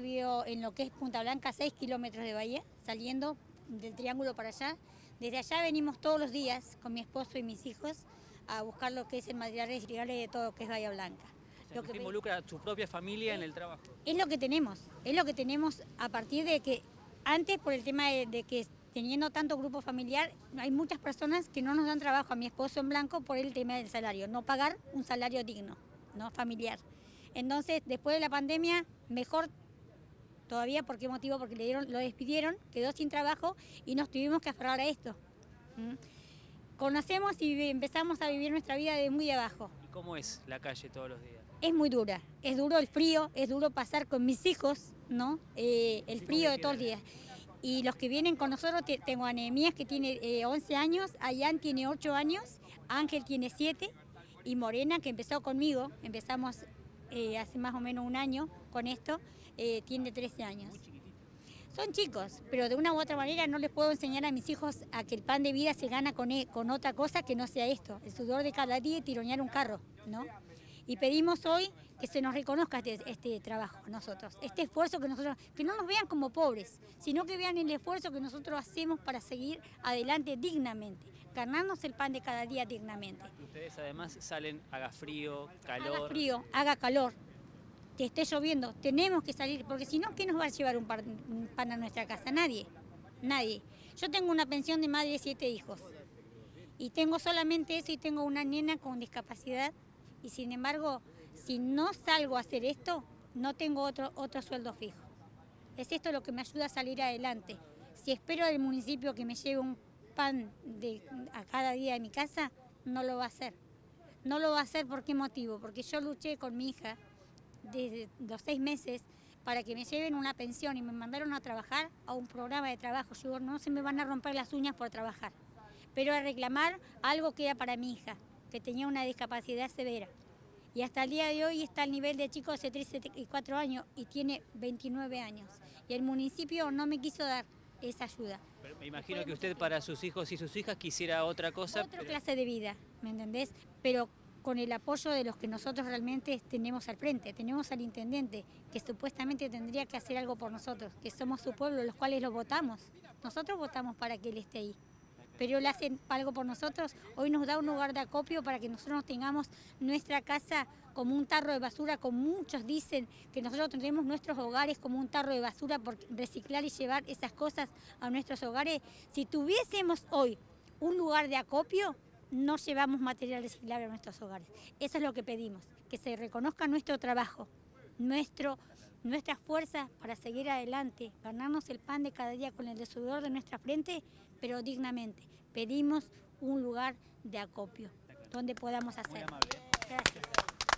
Vivo en lo que es Punta Blanca, 6 kilómetros de bahía, saliendo del triángulo para allá. Desde allá venimos todos los días con mi esposo y mis hijos a buscar lo que es el material reciclable de todo lo que es Bahía Blanca. Lo que involucra a su propia familia en el trabajo. Es lo que tenemos, es lo que tenemos a partir de que antes por el tema de, de que teniendo tanto grupo familiar, hay muchas personas que no nos dan trabajo a mi esposo en blanco por el tema del salario, no pagar un salario digno, no familiar. Entonces, después de la pandemia, mejor todavía, ¿por qué motivo? Porque le dieron, lo despidieron, quedó sin trabajo y nos tuvimos que aferrar a esto. ¿Mm? Conocemos y empezamos a vivir nuestra vida de muy abajo. ¿Y cómo es la calle todos los días? Es muy dura, es duro el frío, es duro pasar con mis hijos, ¿no? Eh, el frío de todos los días. Y los que vienen con nosotros, tengo a Nehemías que tiene 11 eh, años, Ayán tiene 8 años, Ángel tiene 7 y Morena que empezó conmigo, empezamos eh, hace más o menos un año con esto, tiene 13 años. Son chicos, pero de una u otra manera no les puedo enseñar a mis hijos a que el pan de vida se gana con, e, con otra cosa que no sea esto, el sudor de cada día y tironear un carro, ¿no? Y pedimos hoy que se nos reconozca este, este, trabajo nosotros, este esfuerzo que nosotros, que no nos vean como pobres, sino que vean el esfuerzo que nosotros hacemos para seguir adelante dignamente, ganarnos el pan de cada día dignamente. Ustedes además salen, haga frío, calor. Haga frío, haga calor, que esté lloviendo, tenemos que salir, porque si no, ¿qué nos va a llevar un pan, a nuestra casa? Nadie, nadie. Yo tengo una pensión de madre de siete hijos y tengo solamente eso y tengo una nena con discapacidad y sin embargo, si no salgo a hacer esto, no tengo otro, otro sueldo fijo. Es esto lo que me ayuda a salir adelante. Si espero del municipio que me lleve un pan a cada día de mi casa, no lo va a hacer. No lo va a hacer por qué motivo, porque yo luché con mi hija desde los seis meses para que me lleven una pensión y me mandaron a trabajar a un programa de trabajo. Yo no se me van a romper las uñas por trabajar, pero a reclamar algo que era para mi hija, que tenía una discapacidad severa. Y hasta el día de hoy está al nivel de chico de 3 y 4 años y tiene 29 años. Y el municipio no me quiso dar esa ayuda. Pero me imagino que usted para sus hijos y sus hijas quisiera otra cosa. Otra clase de vida, ¿me entendés? Pero con el apoyo de los que nosotros realmente tenemos al frente. Tenemos al intendente, que supuestamente tendría que hacer algo por nosotros, que somos su pueblo, los cuales lo votamos. Nosotros votamos para que él esté ahí. Pero él hace algo por nosotros, hoy nos da un lugar de acopio para que nosotros tengamos nuestra casa como un tarro de basura, como muchos dicen que nosotros tendremos nuestros hogares como un tarro de basura por reciclar y llevar esas cosas a nuestros hogares. Si tuviésemos hoy un lugar de acopio, no llevamos material reciclable a nuestros hogares. Eso es lo que pedimos, que se reconozca nuestro trabajo, nuestro, nuestras fuerzas para seguir adelante, ganarnos el pan de cada día con el sudor de nuestra frente, pero dignamente. Pedimos un lugar de acopio donde podamos hacer. Gracias.